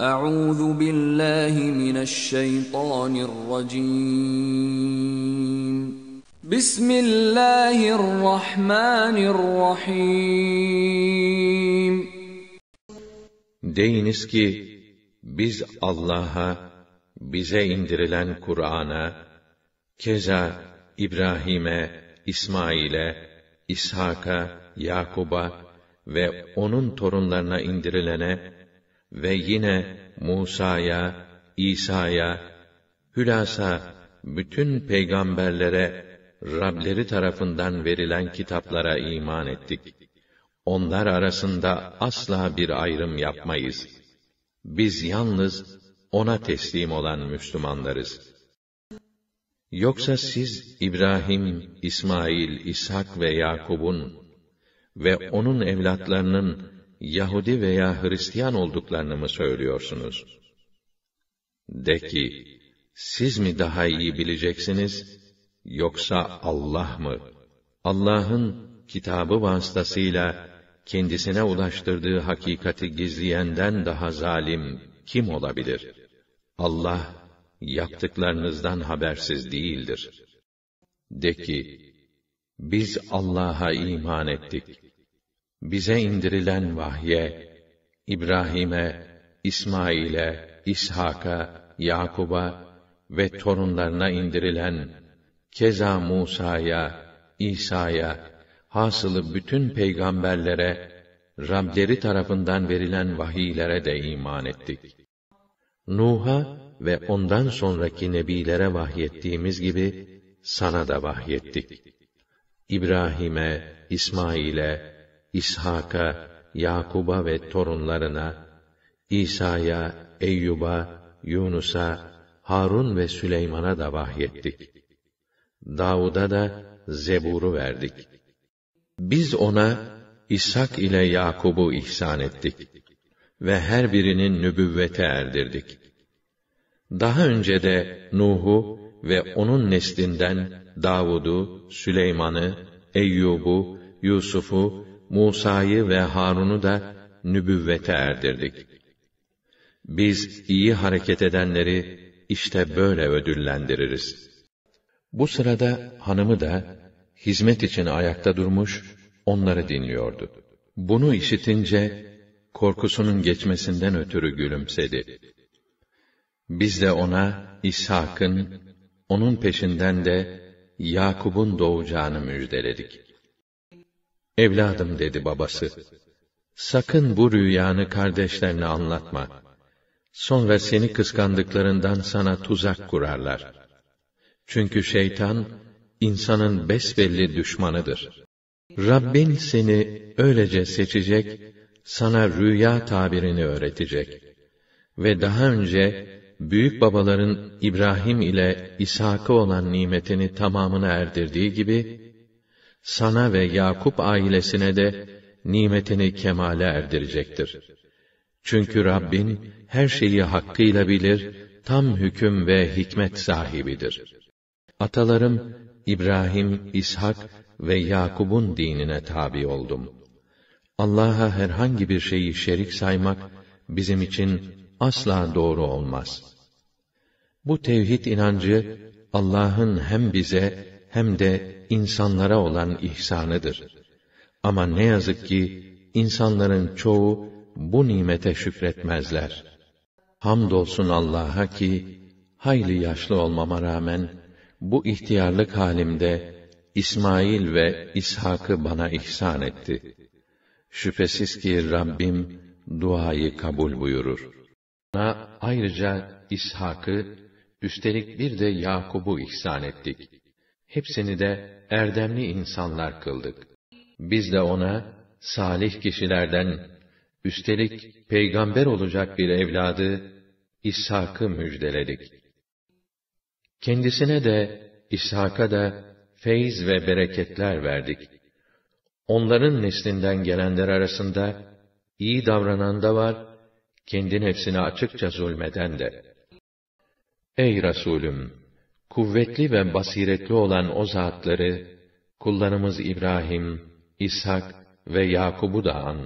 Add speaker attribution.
Speaker 1: Euzu billahi mineşşeytanirracim. Bismillahirrahmanirrahim.
Speaker 2: Deyiniz ki biz Allah'a, bize indirilen Kur'an'a, keza İbrahim'e, İsmail'e, İshak'a, Yakub'a ve onun torunlarına indirilene ve yine Musa'ya, İsa'ya, hülasa bütün peygamberlere Rableri tarafından verilen kitaplara iman ettik. Onlar arasında asla bir ayrım yapmayız. Biz yalnız ona teslim olan Müslümanlarız. Yoksa siz İbrahim, İsmail, İshak ve Yakub'un ve onun evlatlarının Yahudi veya Hristiyan olduklarını mı söylüyorsunuz? De ki, siz mi daha iyi bileceksiniz, yoksa Allah mı? Allah'ın kitabı vasıtasıyla kendisine ulaştırdığı hakikati gizleyenden daha zalim kim olabilir? Allah yaptıklarınızdan habersiz değildir. De ki, biz Allah'a iman ettik. Bize indirilen vahye, İbrahim'e, İsmail'e, İshak'a, Yakub'a ve torunlarına indirilen, keza Musa'ya, İsa'ya, hasılı bütün peygamberlere, Rableri tarafından verilen vahiylere de iman ettik. Nuh'a ve ondan sonraki nebilere vahyettiğimiz gibi sana da vahyettik. İbrahim'e, İsmail'e, İshak'a, Yakub'a ve torunlarına, İsa'ya, Eyyub'a, Yunus'a, Harun ve Süleyman'a da vahyettik. Davud'a da Zebur'u verdik. Biz ona İshak ile Yakub'u ihsan ettik ve her birinin nübüvvete erdirdik. Daha önce de Nuh'u ve onun neslinden Davud'u, Süleyman'ı, Eyyub'u, Yusuf'u, Musa'yı ve Harun'u da nübüvvete erdirdik. Biz iyi hareket edenleri işte böyle ödüllendiririz. Bu sırada hanımı da hizmet için ayakta durmuş, onları dinliyordu. Bunu işitince korkusunun geçmesinden ötürü gülümsedi. Biz de ona İshak'ın, onun peşinden de Yakub'un doğacağını müjdeledik. Evladım dedi babası. Sakın bu rüyanı kardeşlerine anlatma. Sonra seni kıskandıklarından sana tuzak kurarlar. Çünkü şeytan, insanın besbelli düşmanıdır. Rabbin seni öylece seçecek, sana rüya tabirini öğretecek. Ve daha önce, büyük babaların İbrahim ile İshak'a olan nimetini tamamına erdirdiği gibi, sana ve Yakup ailesine de nimetini kemale erdirecektir. Çünkü Rabbin her şeyi hakkıyla bilir, tam hüküm ve hikmet sahibidir. Atalarım İbrahim, İshak ve Yakub'un dinine tabi oldum. Allah'a herhangi bir şeyi şerik saymak bizim için asla doğru olmaz. Bu tevhid inancı Allah'ın hem bize hem de insanlara olan ihsanıdır. Ama ne yazık ki insanların çoğu bu nimete şükretmezler. Hamdolsun Allah'a ki hayli yaşlı olmama rağmen bu ihtiyarlık halimde İsmail ve İshak'ı bana ihsan etti. Şüphesiz ki Rabbim duayı kabul buyurur. Ona ayrıca İshak'ı, üstelik bir de Yakub'u ihsan ettik. Hepsini de erdemli insanlar kıldık. Biz de ona salih kişilerden, üstelik peygamber olacak bir evladı İshak'ı müjdeledik. Kendisine de İshak'a da feyz ve bereketler verdik. Onların neslinden gelenler arasında iyi davranan da var, kendi nefsine açıkça zulmeden de. Ey Resulüm! Kuvvetli ve basiretli olan o zatları, kullarımız İbrahim, İshak ve Yakub'u da an.